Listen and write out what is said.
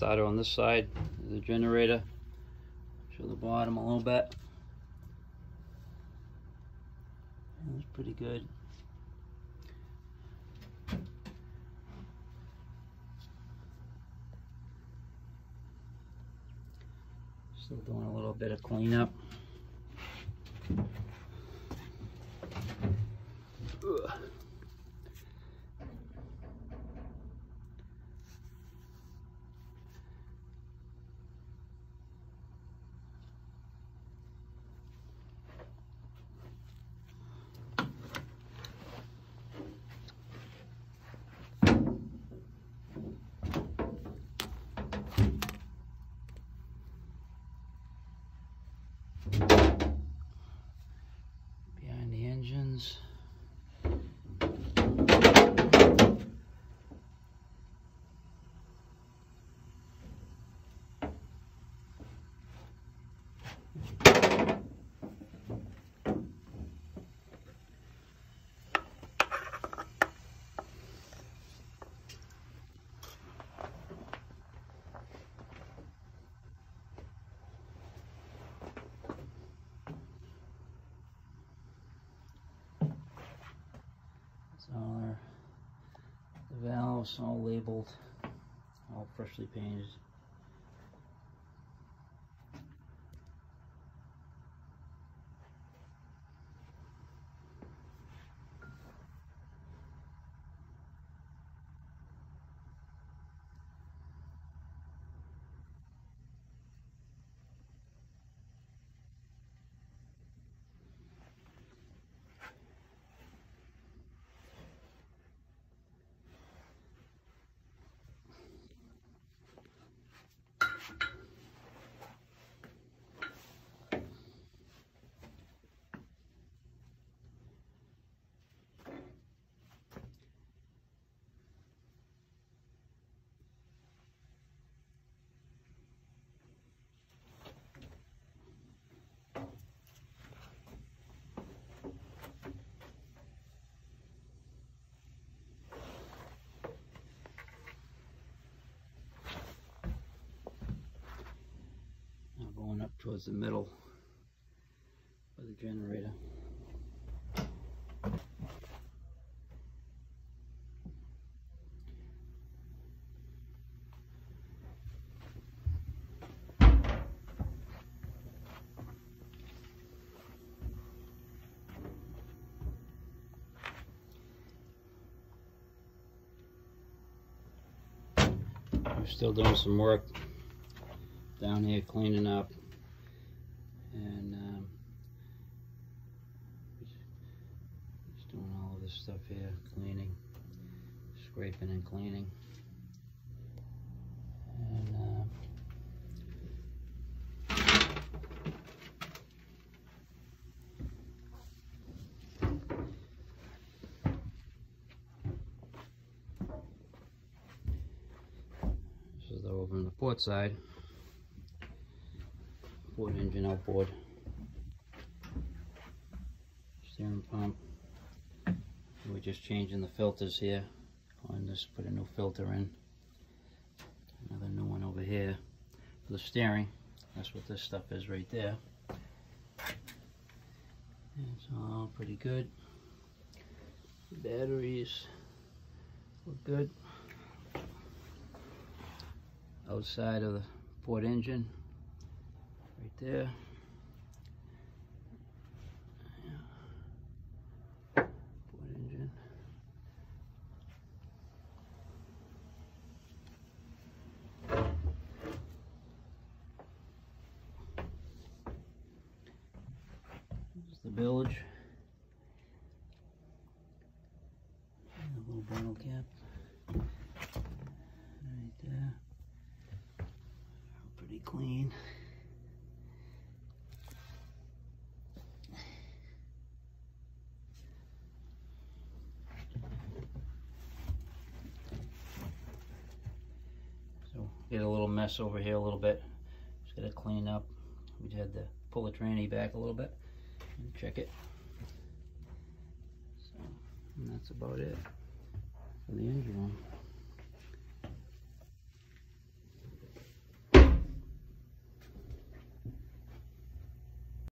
starter on this side, the generator. Show the bottom a little bit. That's pretty good. Still doing a little bit of cleanup. Ugh. Our the valves all labeled, all freshly painted. Going up towards the middle of the generator. We're still doing some work down here cleaning up and um, just, doing all of this stuff here cleaning scraping and cleaning. And uh, over on the port side Ford engine outboard. Steering pump. We're just changing the filters here. To just put a new filter in. Another new one over here for the steering. That's what this stuff is right there. It's all pretty good. Batteries look good. Outside of the port engine there. Yeah. Engine. The bilge. And a little bottle cap. Right there. Pretty clean. Get a little mess over here a little bit. Just gotta clean up. We just had to pull the tranny back a little bit and check it. So and that's about it for the engine room.